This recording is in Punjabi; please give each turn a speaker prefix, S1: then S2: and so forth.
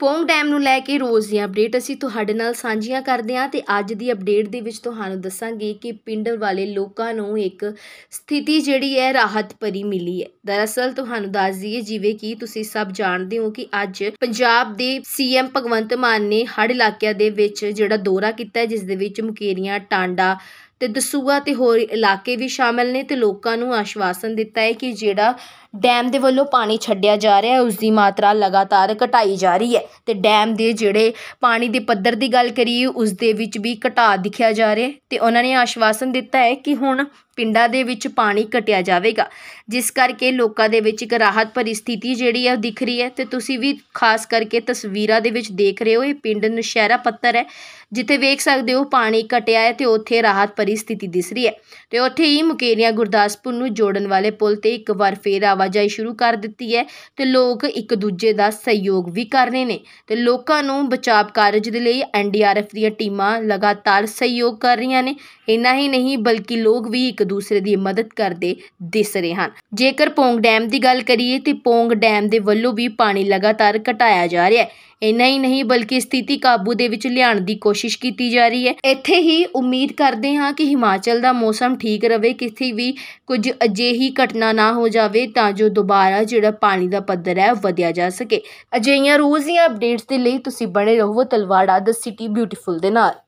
S1: ਪੋਂਗ ਡੈਮ ਨੂੰ ਲੈ ਕੇ ਰੋਜ਼ ਦੀਆਂ ਅਪਡੇਟ ਅਸੀਂ ਤੁਹਾਡੇ ਨਾਲ ਸਾਂਝੀਆਂ ਕਰਦੇ ਹਾਂ ਤੇ ਅੱਜ ਦੀ ਅਪਡੇਟ ਦੇ ਵਿੱਚ ਤੁਹਾਨੂੰ ਦੱਸਾਂਗੇ ਕਿ ਪਿੰਡ ਵਾਲੇ ਲੋਕਾਂ ਨੂੰ ਇੱਕ ਸਥਿਤੀ ਜਿਹੜੀ ਹੈ ਰਾਹਤ ਭਰੀ ਮਿਲੀ ਹੈ। ਦਰਅਸਲ ਤੁਹਾਨੂੰ ਦੱਸ ਦਈਏ ਜਿਵੇਂ ਕਿ ਤੁਸੀਂ ਸਭ ਜਾਣਦੇ ਹੋ ਕਿ ਅੱਜ ਪੰਜਾਬ ਦੇ ਸੀਐਮ ਭਗਵੰਤ ਮਾਨ ਨੇ ਹੜ੍ਹ ਇਲਾਕਿਆਂ ਦੇ ਵਿੱਚ ਜਿਹੜਾ ਦੌਰਾ ਕੀਤਾ ਜਿਸ ਦੇ ਵਿੱਚ ਮੁਕੇਰੀਆਂ, ਟਾਂਡਾ ਤੇ ਦਸੂਆ ਤੇ ਹੋਰ ਇਲਾਕੇ ਵੀ ਸ਼ਾਮਲ ਨੇ ਤੇ ਲੋਕਾਂ ਨੂੰ ਆਸ਼ਵਾਸਨ ਦਿੱਤਾ ਹੈ ਕਿ ਜਿਹੜਾ ਡੈਮ ਦੇ ਵੱਲੋਂ ਪਾਣੀ ਛੱਡਿਆ ਜਾ ਰਿਹਾ ਉਸ ਦੀ ਮਾਤਰਾ ਲਗਾਤਾਰ ਘਟਾਈ ਜਾ ਰਹੀ ਹੈ ਅਤੇ ਡੈਮ ਦੇ ਜਿਹੜੇ ਪਾਣੀ ਦੇ ਪੱਧਰ ਦੀ ਗੱਲ ਕਰੀਏ, ਉਸ ਦੇ ਵਿੱਚ ਵੀ ਘਟਾਅ ਦਿਖਿਆ ਜਾ ਰਿਹਾ ਅਤੇ ਉਹਨਾਂ ਨੇ ਆਸ਼ਵਾਸਨ ਦਿੱਤਾ ਹੈ ਕਿ ਹੁਣ ਪਿੰਡਾਂ ਦੇ ਵਿੱਚ ਪਾਣੀ ਘਟਿਆ ਜਾਵੇਗਾ, ਜਿਸ ਕਰਕੇ ਲੋਕਾਂ ਦੇ ਵਿੱਚ ਇੱਕ ਰਾਹਤ ਭਰੀ ਸਥਿਤੀ ਜਿਹੜੀ ਹੈ ਉਹ ਦਿਖ ਰਹੀ ਹੈ ਤੇ ਤੁਸੀਂ ਵੀ ਖਾਸ ਕਰਕੇ ਤਸਵੀਰਾਂ ਦੇ ਵਿੱਚ ਦੇਖ ਰਹੇ ਹੋ, ਇਹ ਪਿੰਡ ਨੁਸ਼ਹਿਰਾ ਪੱਤਰ ਹੈ, ਜਿੱਥੇ ਵੇਖ ਸਕਦੇ ਹੋ ਪਾਣੀ ਘਟਿਆ ਹੈ ਤੇ ਉੱਥੇ ਰਾਹਤ ਭਰੀ ਸਥਿਤੀ ਦਿਸ ਰਹੀ ਹੈ ਤੇ ਉੱਥੇ ਹੀ ਮੁਕੇਰੀਆਂ ਗੁਰਦਾਸਪੁਰ ਨੂੰ ਜੋੜਨ ਵਾਲੇ ਪੁਲ ਤੇ ਇੱਕ ਵਾਰ ਫੇਰ ਆਵਾਜਾਈ ਸ਼ੁਰੂ ਕਰ ਦਿੱਤੀ ਹੈ ਤੇ ਲੋਕ ਇੱਕ ਦੂਜੇ ਦਾ ਸਹਿਯੋਗ ਵੀ ਕਰ ਰਹੇ ਨੇ ਤੇ ਲੋਕਾਂ ਨੂੰ ਬਚਾਅ ਕਾਰਜ ਦੇ ਲਈ ਐਨਡੀਆਰਐਫ ਦੀਆਂ ਟੀਮਾਂ ਲਗਾਤਾਰ ਸਹਿਯੋਗ ਕਰ ਰਹੀਆਂ ਨੇ। ਇੰਨਾ ਹੀ ਨਹੀਂ, ਬਲਕਿ ਲੋਕ ਵੀ ਇੱਕ ਦੂਸਰੇ ਦੀ ਮਦਦ ਕਰਦੇ ਦਿਸ ਰਹੇ ਹਨ। ਜੇਕਰ ਪੋਂਗ ਡੈਮ ਦੀ ਗੱਲ ਕਰੀਏ ਤੇ ਪੌਂਗ ਡੈਮ ਦੇ ਵੱਲੋਂ ਵੀ ਪਾਣੀ ਲਗਾਤਾਰ ਘਟਾਇਆ ਜਾ ਰਿਹਾ ਹੈ। ਇੰਨਾ ਹੀ ਨਹੀਂ, ਬਲਕਿ ਸਥਿਤੀ ਕਾਬੂ ਦੇ ਵਿੱਚ ਲਿਆਉਣ ਦੀ ਕੋਸ਼ਿਸ਼ ਕੀਤੀ ਜਾ ਰਹੀ ਹੈ। ਇੱਥੇ ਹੀ ਉਮੀਦ ਕਰਦੇ ਹਾਂ ਕਿ ਹਿਮਾਚਲ ਦਾ ਮੌਸਮ ਠੀਕ ਰਵੇ ਕਿਸੇ ਵੀ ਕੁਝ ਅਜਿਹੀ ਘਟਨਾ ਨਾ ਹੋ ਜਾਵੇ ਤਾਂ ਤਾਂ ਜੋ ਦੁਬਾਰਾ ਜਿਹੜਾ ਪਾਣੀ ਦਾ ਪੱਧਰ ਹੈ ਉਹ ਵਧਿਆ ਜਾ ਸਕੇ। ਅਜਿਹੀਆਂ ਰੋਜ਼ ਦੀਆਂ ਅਪਡੇਟਸ ਦੇ ਲਈ ਤੁਸੀਂ ਬਣੇ ਰਹੋ ਤਲਵਾੜਾ ਦ ਸਿਟੀ ਬਿਊਟੀਫੁਲ ਦੇ ਨਾਲ।